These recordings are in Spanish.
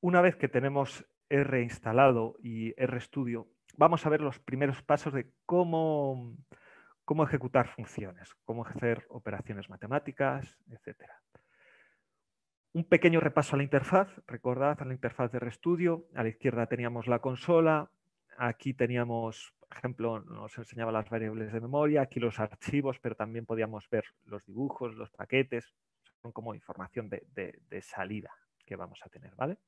una vez que tenemos R instalado y RStudio, vamos a ver los primeros pasos de cómo, cómo ejecutar funciones, cómo hacer operaciones matemáticas, etc. Un pequeño repaso a la interfaz. Recordad a la interfaz de RStudio. A la izquierda teníamos la consola. Aquí teníamos, por ejemplo, nos enseñaba las variables de memoria. Aquí los archivos, pero también podíamos ver los dibujos, los paquetes. Son como información de, de salida que vamos a tener, ¿vale?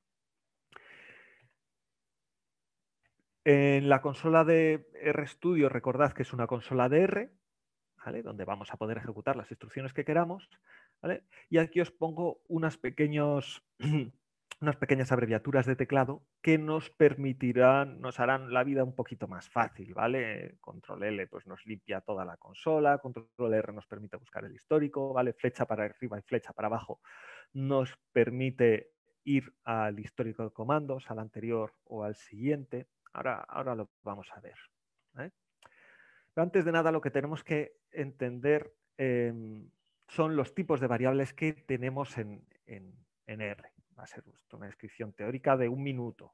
En la consola de RStudio, recordad que es una consola de R, donde vamos a poder ejecutar las instrucciones que queramos. Y aquí os pongo unas, unas pequeñas abreviaturas de teclado que nos permitirán, nos harán la vida un poquito más fácil. ¿vale? Control L pues, nos limpia toda la consola, Control R nos permite buscar el histórico, ¿vale? flecha para arriba y flecha para abajo nos permite ir al histórico de comandos, al anterior o al siguiente. Ahora, lo vamos a ver. antes de nada, lo que tenemos que entender em, son los tipos de variables que tenemos en, R. Va a ser una descripción teórica de un minuto.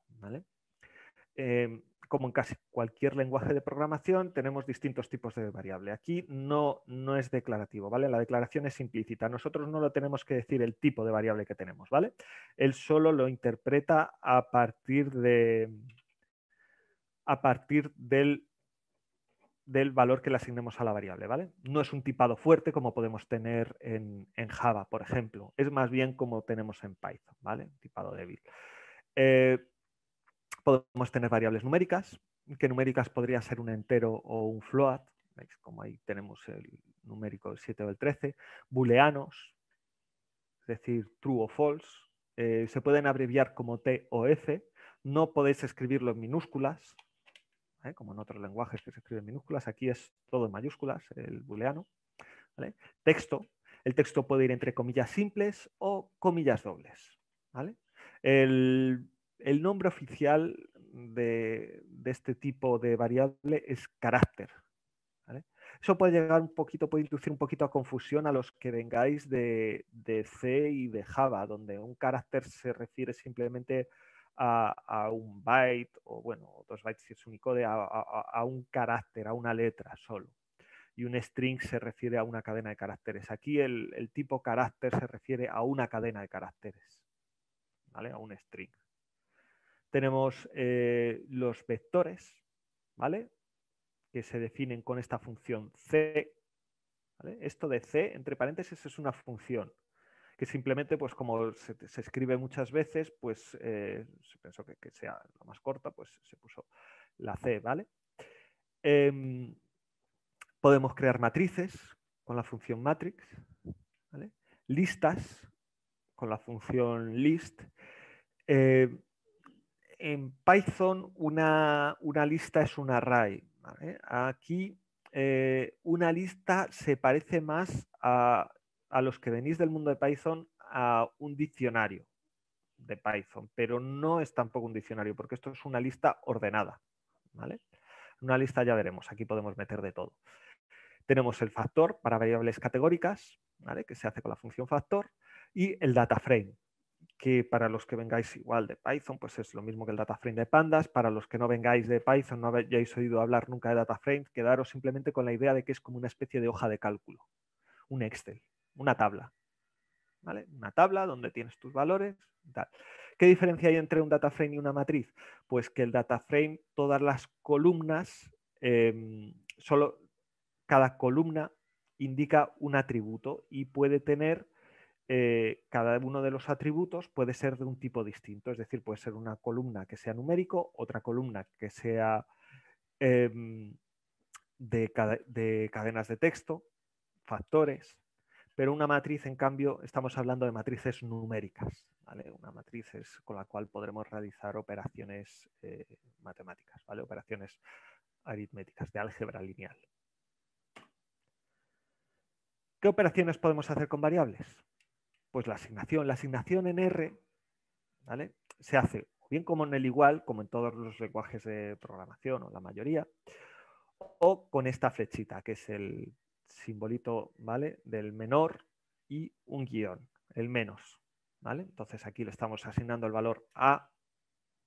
Em, como en casi cualquier lenguaje de programación, tenemos distintos tipos de variable. Aquí no, no es declarativo, ¿vale? La declaración es implícita. Nosotros no lo tenemos que decir el tipo de variable que tenemos, ¿vale? Él solo lo interpreta a partir de, a partir del, del valor que le asignemos a la variable. ¿vale? No es un tipado fuerte como podemos tener en, Java, por ejemplo. Es más bien como tenemos en Python, ¿vale? Un tipado débil. Eh, podemos tener variables numéricas, que numéricas podría ser un entero o un float, como ahí tenemos el numérico del 7 o el 13, booleanos, es decir, true o false, eh, se pueden abreviar como T o F, no podéis escribirlo en minúsculas, ¿eh? como en otros lenguajes que se escriben en minúsculas. Aquí es todo en mayúsculas, el booleano. Texto. El texto puede ir entre comillas simples o comillas dobles. El, nombre oficial de, este tipo de variable es carácter. Eso puede llegar un poquito, puede inducir un poquito a confusión a los que vengáis de, de C y de Java, donde un carácter se refiere simplemente a, un byte o bueno, dos bytes si es Unicode, a, a, un carácter, a una letra solo. Y un string se refiere a una cadena de caracteres. Aquí el, tipo carácter se refiere a una cadena de caracteres, ¿vale? A un string. Tenemos eh, los vectores, ¿vale? Que se definen con esta función c. Esto de c, entre paréntesis, es una función que simplemente, pues como se, escribe muchas veces, pues eh, se pensó que, sea lo más corta, pues se puso la C, ¿vale? Em, podemos crear matrices con la función matrix, listas con la función list. Em, en Python una, lista es un array. Aquí eh, una lista se parece más a a los que venís del mundo de Python a un diccionario de Python, pero no es tampoco un diccionario, porque esto es una lista ordenada. ¿vale? Una lista ya veremos, aquí podemos meter de todo. Tenemos el factor para variables categóricas, ¿vale? que se hace con la función factor, y el data frame, que para los que vengáis igual de Python, pues es lo mismo que el data frame de pandas. Para los que no vengáis de Python, no hayáis oído hablar nunca de data frame, quedaros simplemente con la idea de que es como una especie de hoja de cálculo, un Excel una tabla. ¿vale? Una tabla donde tienes tus valores. ¿Qué diferencia hay entre un data frame y una matriz? Pues que el data frame, todas las columnas, em, solo cada columna indica un atributo y puede tener eh, cada uno de los atributos puede ser de un tipo distinto, es decir, puede ser una columna que sea numérico, otra columna que sea em, de, de, cadenas de texto, factores, pero una matriz, en cambio, estamos hablando de matrices numéricas. Una matriz es con la cual podremos realizar operaciones eh, matemáticas, ¿vale? operaciones aritméticas de álgebra lineal. ¿Qué operaciones podemos hacer con variables? Pues la asignación. La asignación en R ¿vale? se hace bien como en el igual, como en todos los lenguajes de programación o la mayoría, o con esta flechita, que es el simbolito, ¿vale? Del menor y un guion, el menos. ¿vale? Entonces aquí le estamos asignando el valor A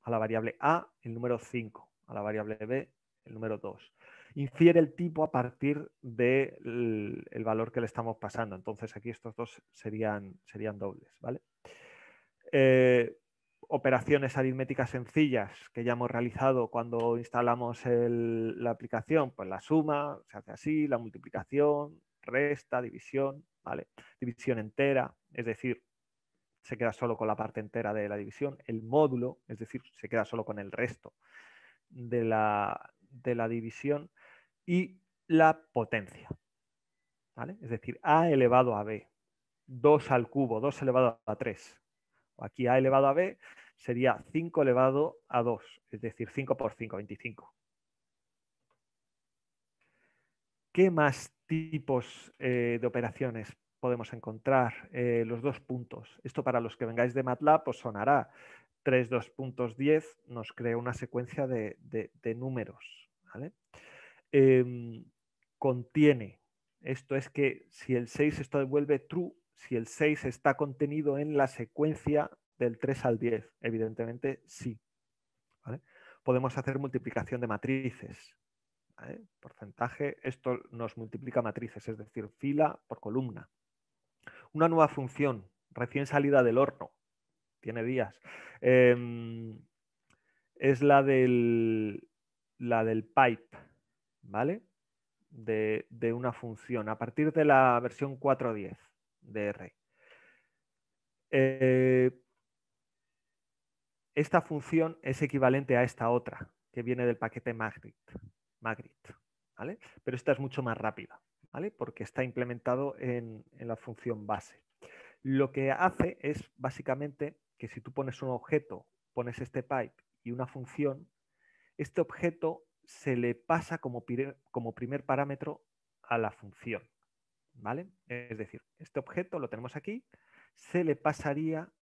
a la variable A, el número 5, a la variable B, el número 2. Infiere el tipo a partir del valor que le estamos pasando. Entonces aquí estos dos serían, serían dobles, ¿vale? Eh, operaciones aritméticas sencillas que ya hemos realizado cuando instalamos la aplicación, pues la suma se hace así, la multiplicación, resta, división, ¿vale? División entera, es decir, se queda solo con la parte entera de la división, el módulo, es decir, se queda solo con el resto de la, de la división y la potencia, ¿vale? Es decir, a elevado a b, 2 al cubo, 2 elevado a 3. Aquí a elevado a b sería 5 elevado a 2, es decir, 5 por 5, 25. ¿Qué más tipos eh, de operaciones podemos encontrar? Eh, los dos puntos. Esto para los que vengáis de MATLAB os sonará. 3, 2 puntos 10 nos crea una secuencia de, números. Em, contiene, esto es que si el 6 esto devuelve true, si el 6 está contenido en la secuencia del 3 al 10? Evidentemente sí. Podemos hacer multiplicación de matrices. Porcentaje, esto nos multiplica matrices, es decir, fila por columna. Una nueva función, recién salida del horno, tiene días. Em, es la del, la del pipe, ¿vale? De, de, una función a partir de la versión 4.10 de R. Eh, esta función es equivalente a esta otra, que viene del paquete Magritte. ¿vale? Pero esta es mucho más rápida, ¿vale? porque está implementado en, la función base. Lo que hace es básicamente que si tú pones un objeto, pones este pipe y una función, este objeto se le pasa como, como primer parámetro a la función. ¿vale? Es decir, este objeto lo tenemos aquí, se le pasaría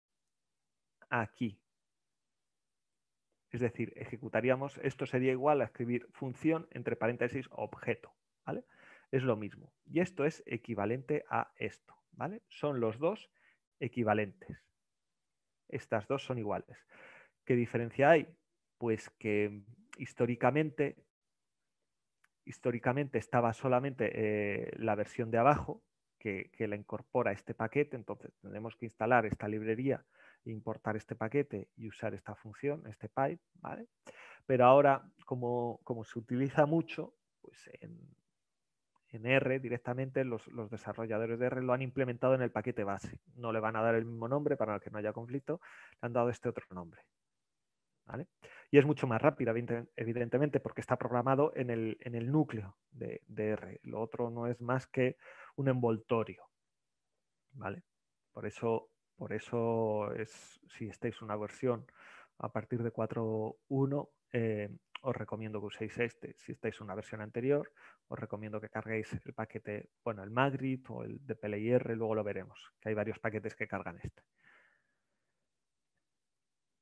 aquí, es decir, ejecutaríamos, esto sería igual a escribir función entre paréntesis objeto. ¿vale? Es lo mismo. Y esto es equivalente a esto. ¿vale? Son los dos equivalentes. Estas dos son iguales. ¿Qué diferencia hay? Pues que históricamente, históricamente estaba solamente eh, la versión de abajo que, que la incorpora este paquete, entonces tenemos que instalar esta librería importar este paquete y usar esta función, este pipe, ¿vale? Pero ahora, como, se utiliza mucho, pues en, R directamente los, desarrolladores de R lo han implementado en el paquete base. No le van a dar el mismo nombre para que no haya conflicto, le han dado este otro nombre. ¿vale? Y es mucho más rápida, evidentemente, porque está programado en el, núcleo de, de, R. Lo otro no es más que un envoltorio. ¿vale? Por eso por eso, es, si estáis una versión a partir de 4.1, eh, os recomiendo que uséis este. Si estáis una versión anterior, os recomiendo que carguéis el paquete, bueno, el Magritte o el de PLIR, luego lo veremos, que hay varios paquetes que cargan este.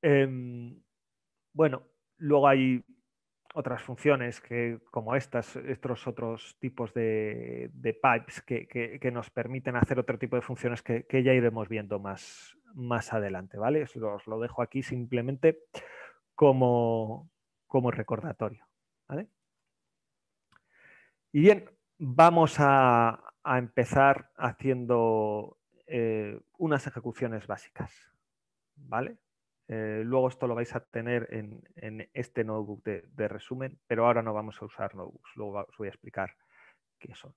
Em, bueno, luego hay otras funciones que, como estas, estos otros tipos de, pipes que, nos permiten hacer otro tipo de funciones que, ya iremos viendo más, más adelante, ¿vale? Os, lo dejo aquí simplemente como, como recordatorio, Y bien, vamos a, empezar haciendo eh, unas ejecuciones básicas, ¿vale? Eh, luego esto lo vais a tener en, este notebook de, resumen, pero ahora no vamos a usar notebooks, luego os voy a explicar qué son.